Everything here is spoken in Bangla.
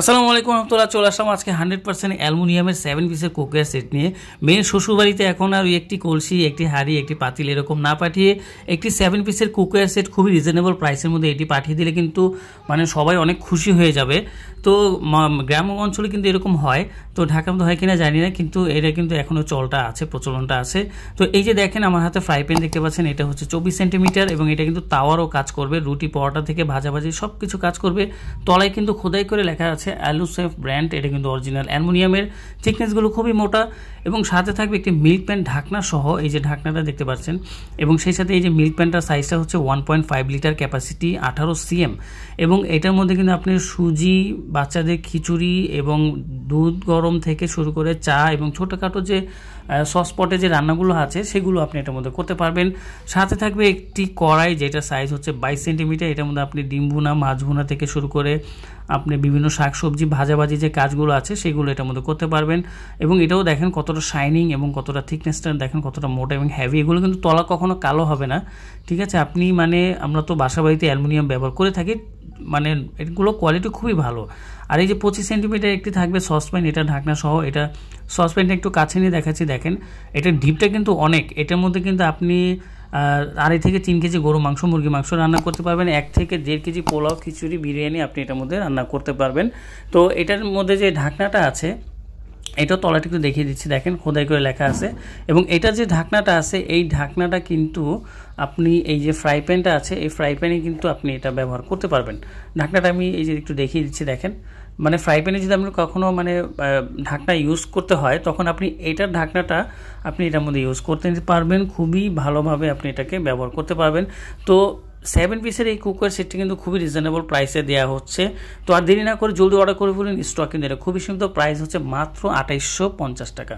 আসসালামু আলাইকুম রহমতুল্লাহ, চলে আসলাম আজকে হান্ড্রেড পার্সেন্ট অ্যালুমিনিয়ামের সেভেন পিসের কুকার সেট নিয়ে। মেন শ্বশুরবাড়িতে এখন আর ওই একটি কলসি, একটি হাড়ি, একটি পাতিল এরকম না পাঠিয়ে একটি সেভেন পিসের কুকার সেট খুবই রিজনেবল প্রাইসের মধ্যে এটি পাঠিয়ে দিলে কিন্তু মানে সবাই অনেক খুশি হয়ে যাবে। তো গ্রাম অঞ্চলে কিন্তু এরকম হয়। তো ঢাকার মধ্যে হয় কিনা জানি না, কিন্তু এটা কিন্তু এখনও চলটা আছে, প্রচলনটা আছে। তো এই যে দেখেন আমার হাতে ফ্রাই প্যান দেখতে পাচ্ছেন, এটা হচ্ছে চব্বিশ সেন্টিমিটার এবং এটা কিন্তু তাওয়ারও কাজ করবে। রুটি, পরোটা থেকে ভাজাভাজি সব কিছু কাজ করবে। তলায় কিন্তু খোদাই করে লেখা আছে অ্যালুসেফ ব্র্যান্ড এটা কিন্তু অরিজিনাল অ্যালমোনিয়ামের থিকনেসগুলো খুবই মোটা এবং সাথে থাকবে একটি মিল্ক প্যান্ট ঢাকনা সহ এই যে ঢাকনাটা দেখতে পাচ্ছেন এবং সেই সাথে এই যে মিল্ক প্যান্টটার সাইজটা হচ্ছে one point five litre capacity আঠারো সিএম এবং এটার মধ্যে কিন্তু আপনি সুজি, বাচ্চাদের খিচুড়ি এবং দুধ গরম থেকে শুরু করে চা এবং ছোটোখাটো যে সসপটে যে রান্নাগুলো আছে সেগুলো আপনি এটার মধ্যে করতে পারবেন। সাথে থাকবে একটি কড়াই যেটা সাইজ হচ্ছে বাইশ সেন্টিমিটার এটার মধ্যে আপনি ডিম ভুনা, মাছ ভুনা থেকে শুরু করে আপনি বিভিন্ন শাক সবজি ভাজাভাজি যে কাজগুলো আছে, সেগুলো এটার মধ্যে করতে পারবেন। এবং এটাও দেখেন কতটা শাইনিং এবং কতটা থিকনেসটা দেখেন কতটা মোটা এবং হ্যাভি এগুলো কিন্তু তলা কখনো কালো হবে না, ঠিক আছে? আপনি মানে আমরা তো বাসা বাড়িতে অ্যালুমিনিয়াম ব্যবহার করে থাকি মানে এগুলো কোয়ালিটি খুবই ভালো। আর এই যে পঁচিশ সেন্টিমিটার একটি থাকবে সসপ্যান এটা ঢাকনা সহ, এটা সসপ্যানটা একটু কাছে নিয়ে দেখাচ্ছি, দেখেন। এটার ডিপটা কিন্তু অনেক, এটার মধ্যে কিন্তু আপনি আড়াই থেকে তিন কেজি গরু মাংস, মুরগি মাংস রান্না করতে পারবেন। এক থেকে দেড় কেজি পোলাও, খিচুড়ি, বিরিয়ানি আপনি এটার মধ্যে রান্না করতে পারবেন। তো এটার মধ্যে যে ঢাকনাটা আছে এটাও তলাটা একটু দেখিয়ে দিচ্ছি, দেখেন, খোদাই করে লেখা আছে। এবং এটা যে ঢাকনাটা আছে, এই ঢাকনাটা কিন্তু আপনি এই যে ফ্রাই প্যানটা আছে, এই ফ্রাই প্যানে কিন্তু আপনি এটা ব্যবহার করতে পারবেন। ঢাকনাটা আমি এই যে একটু দেখিয়ে দিচ্ছি, দেখেন। মানে ফ্রাই প্যানে যদি আপনি কখনও মানে ঢাকনা ইউজ করতে হয়, তখন আপনি এটার ঢাকনাটা আপনি এটার মধ্যে ইউজ করতে পারবেন। খুবই ভালোভাবে আপনি এটাকে ব্যবহার করতে পারবেন। তো সেভেন পিসের এই কুকার সেটটি কিন্তু খুবই রিজনেবল প্রাইসে দেওয়া হচ্ছে। তো আর দেরি না করে জলদি অর্ডার করে ফেলুন স্টক কিন্তু এটা খুবই সুন্দর প্রাইস হচ্ছে মাত্র আঠাইশশো টাকা।